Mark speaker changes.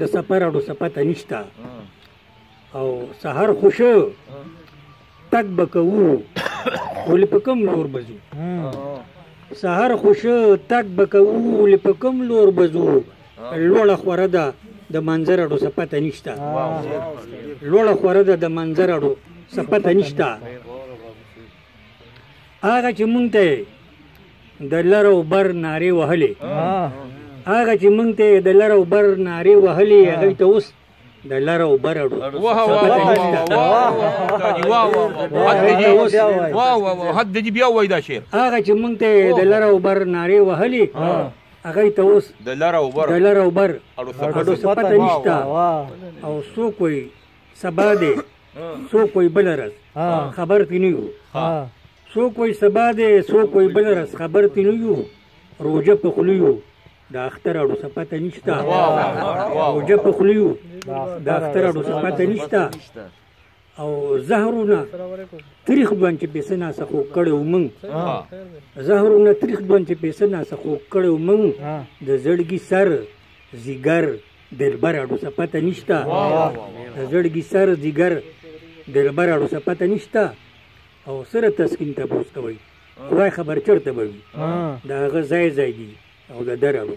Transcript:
Speaker 1: د سفر اډو سپته نشته او سحر خوشو تک بکوو ولې په کوم لور بزو سحر خوشو تک بکوو ولې په کوم لور بزو لوړه خوره ده د منظر اډو سپته نشته لوړه خوره ده د منظر اډو سپته نشته هغه چې مونږ ته د لر او بر نارې وهلې هغه چې مونږ ته د لر او بر نارې وهلې هغه ته اوس د لر او بر اړو
Speaker 2: واه واه واه واه حد دې بیا وای دا شعر
Speaker 1: هغه چې مونږ ته د لر او بر نارې وهلې هغه ته اوس
Speaker 2: د لر او بر
Speaker 1: د لر او بر
Speaker 2: اړو
Speaker 1: سپته نشته او سو کوئی سبا دې سو کوئی بل راز خبر پینیو څوک وای سبا دی څوک وای بل رس خبر تی نه یو روجه په خوله یو د اختر اړو څه پته نشته روجه په خوله یو د اختر اړو څه پته نشته او زهرونه تریخ دوان چې پیسې نه سخو کړو مونږ زهرونه تریخ دوان چې پیسې نه سخو کړو مونږ د زړګي سر زیګر دلبر اړو څه پته نشته د زړګي سر زیګر دلبر اړو څه پته نشته او سره تسکین ته بوس کوي وای خبر چرته به وي دا هغه ځای ځای دي او د دره به